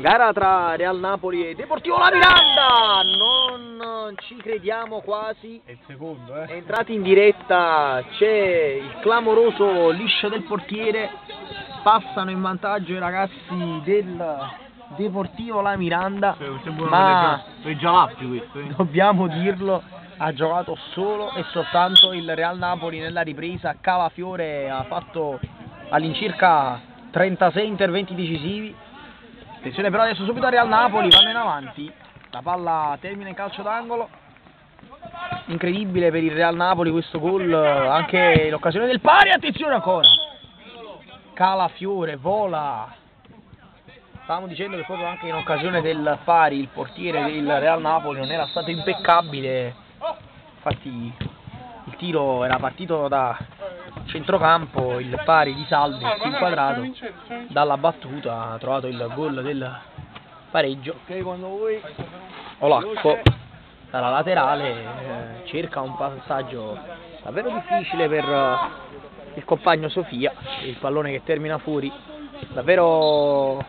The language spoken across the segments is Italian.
Gara tra Real Napoli e Deportivo La Miranda, non ci crediamo quasi. È il secondo, eh. Entrati in diretta c'è il clamoroso liscio del portiere, passano in vantaggio i ragazzi del Deportivo La Miranda, ma Sono già lappi questo, eh. dobbiamo dirlo, ha giocato solo e soltanto il Real Napoli nella ripresa, Calafiore ha fatto all'incirca 36 interventi decisivi. Attenzione però adesso subito a Real Napoli, vanno in avanti. La palla termina in calcio d'angolo. Incredibile per il Real Napoli questo gol, anche l'occasione del pari, attenzione ancora. Calafiore vola. Stavamo dicendo che proprio anche in occasione del pari il portiere del Real Napoli non era stato impeccabile. Infatti il tiro era partito da centrocampo, il pari di Salvi inquadrato dalla battuta ha trovato il gol del pareggio. Olacco dalla laterale eh, cerca un passaggio davvero difficile per eh, il compagno Sofia, il pallone che termina fuori, davvero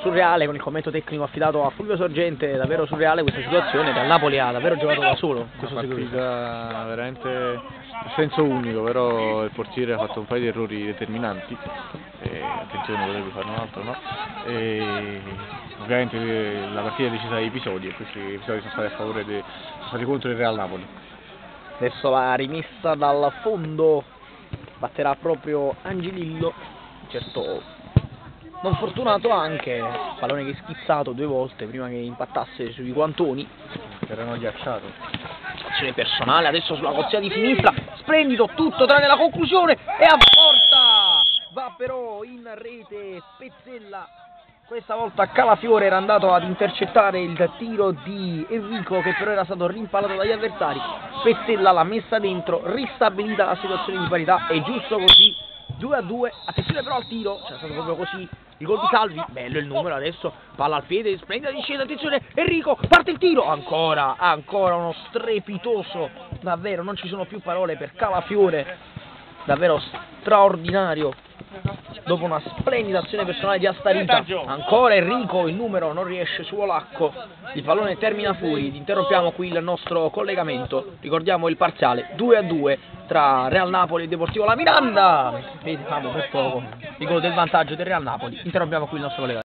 surreale con il commento tecnico affidato a Fulvio Sorgente, davvero surreale questa situazione, Real Napoli ha davvero giocato da solo in questo Una secondo tempo. partita veramente senso unico, però il portiere ha fatto un paio di errori determinanti. E, attenzione, potrebbe fare un altro, no? E, ovviamente la partita è decisa da episodi e questi episodi sono stati a favore de, sono stati contro il Real Napoli. Adesso la rimessa dal fondo batterà proprio Angelillo, certo non fortunato anche, pallone che è schizzato due volte prima che impattasse sui guantoni, erano ghiacciato. azione personale adesso sulla corsia di sinistra, splendido tutto tranne la conclusione e a porta, va però in rete Pezzella, questa volta Calafiore era andato ad intercettare il tiro di Enrico che però era stato rimpalato dagli avversari, Pezzella l'ha messa dentro, ristabilita la situazione di parità, è giusto così, 2 a 2, attenzione però al tiro, c'è stato proprio così il gol di Salvi, bello il numero adesso, palla al piede, splendida discesa, attenzione Enrico, parte il tiro, ancora, ancora uno strepitoso, davvero non ci sono più parole per Calafiore, davvero straordinario, dopo una splendida azione personale di Astarita, ancora Enrico, il numero non riesce su Olacco, il pallone termina fuori, interrompiamo qui il nostro collegamento, ricordiamo il parziale 2 a 2 tra Real Napoli e Deportivo La Miranda, vediamo per poco il gol del vantaggio del Real Napoli, interrompiamo qui il nostro collegamento.